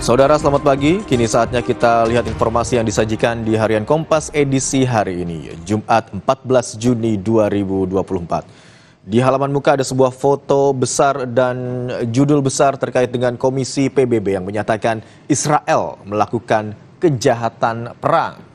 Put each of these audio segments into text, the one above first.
Saudara selamat pagi, kini saatnya kita lihat informasi yang disajikan di Harian Kompas edisi hari ini, Jumat 14 Juni 2024. Di halaman muka ada sebuah foto besar dan judul besar terkait dengan Komisi PBB yang menyatakan Israel melakukan kejahatan perang.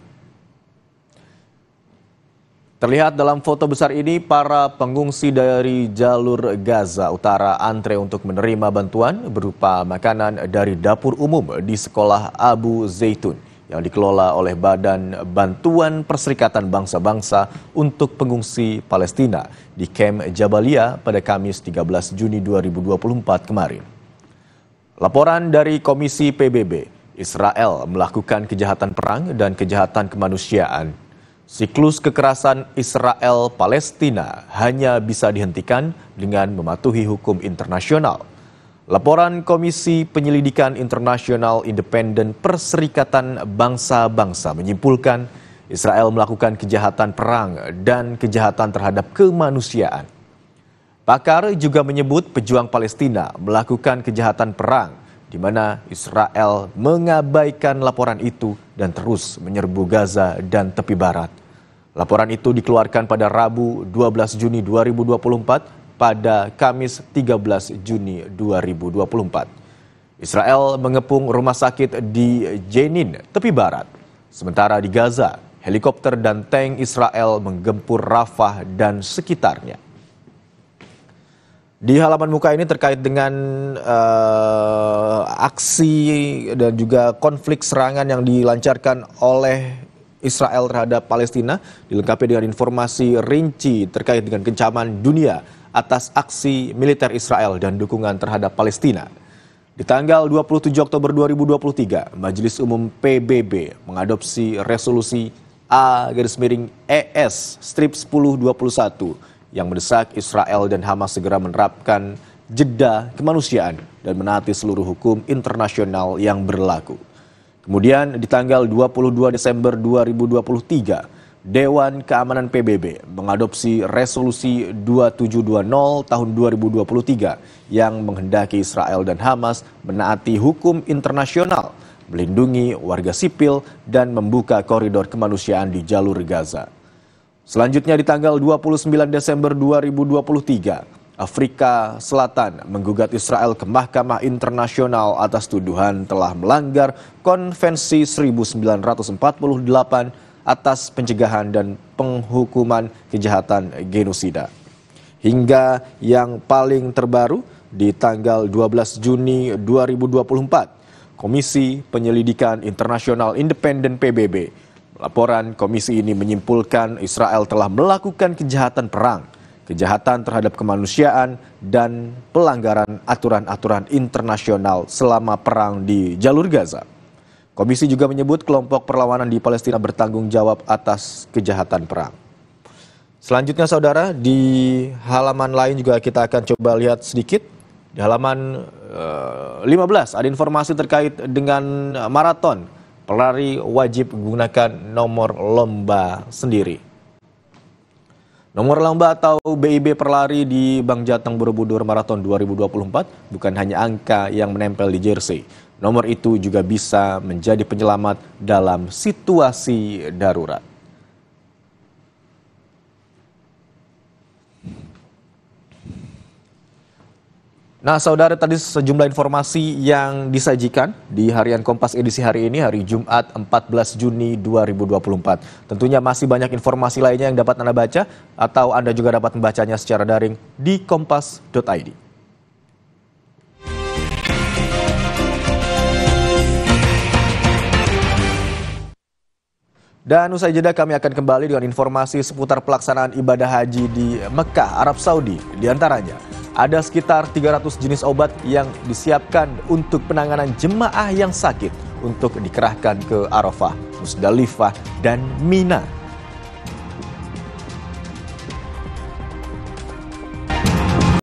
Terlihat dalam foto besar ini para pengungsi dari jalur Gaza Utara antre untuk menerima bantuan berupa makanan dari dapur umum di sekolah Abu Zaitun yang dikelola oleh Badan Bantuan Perserikatan Bangsa-Bangsa untuk Pengungsi Palestina di Kem Jabalia pada Kamis 13 Juni 2024 kemarin. Laporan dari Komisi PBB, Israel melakukan kejahatan perang dan kejahatan kemanusiaan Siklus kekerasan Israel-Palestina hanya bisa dihentikan dengan mematuhi hukum internasional. Laporan Komisi Penyelidikan Internasional Independen Perserikatan Bangsa-Bangsa menyimpulkan Israel melakukan kejahatan perang dan kejahatan terhadap kemanusiaan. Pakar juga menyebut pejuang Palestina melakukan kejahatan perang di mana Israel mengabaikan laporan itu dan terus menyerbu Gaza dan tepi barat. Laporan itu dikeluarkan pada Rabu 12 Juni 2024 pada Kamis 13 Juni 2024. Israel mengepung rumah sakit di Jenin, tepi barat. Sementara di Gaza, helikopter dan tank Israel menggempur Rafah dan sekitarnya. Di halaman muka ini terkait dengan uh, aksi dan juga konflik serangan yang dilancarkan oleh Israel terhadap Palestina, dilengkapi dengan informasi rinci terkait dengan kencaman dunia atas aksi militer Israel dan dukungan terhadap Palestina. Di tanggal 27 Oktober 2023, Majelis Umum PBB mengadopsi resolusi A garis miring ES strip 1021 yang mendesak Israel dan Hamas segera menerapkan jeda kemanusiaan dan menaati seluruh hukum internasional yang berlaku. Kemudian di tanggal 22 Desember 2023, Dewan Keamanan PBB mengadopsi resolusi 2720 tahun 2023 yang menghendaki Israel dan Hamas menaati hukum internasional, melindungi warga sipil dan membuka koridor kemanusiaan di jalur Gaza. Selanjutnya di tanggal 29 Desember 2023, Afrika Selatan menggugat Israel ke Mahkamah Internasional atas tuduhan telah melanggar Konvensi 1948 atas pencegahan dan penghukuman kejahatan genosida. Hingga yang paling terbaru di tanggal 12 Juni 2024, Komisi Penyelidikan Internasional Independen PBB Laporan komisi ini menyimpulkan Israel telah melakukan kejahatan perang, kejahatan terhadap kemanusiaan, dan pelanggaran aturan-aturan internasional selama perang di jalur Gaza. Komisi juga menyebut kelompok perlawanan di Palestina bertanggung jawab atas kejahatan perang. Selanjutnya saudara, di halaman lain juga kita akan coba lihat sedikit. Di halaman uh, eh, 15 ada informasi terkait dengan maraton pelari wajib menggunakan nomor lomba sendiri. Nomor lomba atau BIB perlari di Bank Jateng Borobudur Marathon 2024 bukan hanya angka yang menempel di jersey. Nomor itu juga bisa menjadi penyelamat dalam situasi darurat. Nah, saudara tadi sejumlah informasi yang disajikan di harian Kompas edisi hari ini, hari Jumat 14 Juni 2024. Tentunya masih banyak informasi lainnya yang dapat Anda baca atau Anda juga dapat membacanya secara daring di kompas.id. Dan usai jeda kami akan kembali dengan informasi seputar pelaksanaan ibadah haji di Mekah, Arab Saudi. Di antaranya, ada sekitar 300 jenis obat yang disiapkan untuk penanganan jemaah yang sakit untuk dikerahkan ke Arafah, Musdalifah, dan Mina